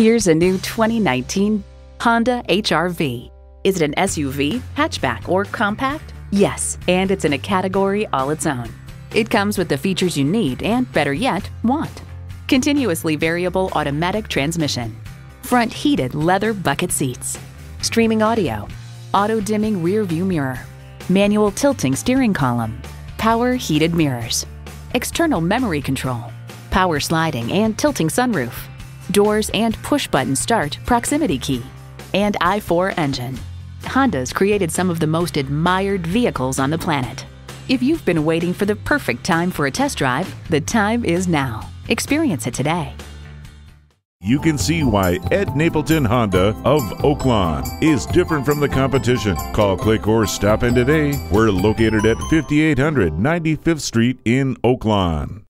Here's a new 2019 Honda HRV. Is it an SUV, hatchback, or compact? Yes, and it's in a category all its own. It comes with the features you need and, better yet, want. Continuously variable automatic transmission, front heated leather bucket seats, streaming audio, auto dimming rear view mirror, manual tilting steering column, power heated mirrors, external memory control, power sliding and tilting sunroof, doors and push button start proximity key, and i4 engine. Honda's created some of the most admired vehicles on the planet. If you've been waiting for the perfect time for a test drive, the time is now. Experience it today. You can see why Ed Napleton Honda of Oaklawn is different from the competition. Call, click, or stop in today. We're located at 5800 95th Street in Oaklawn.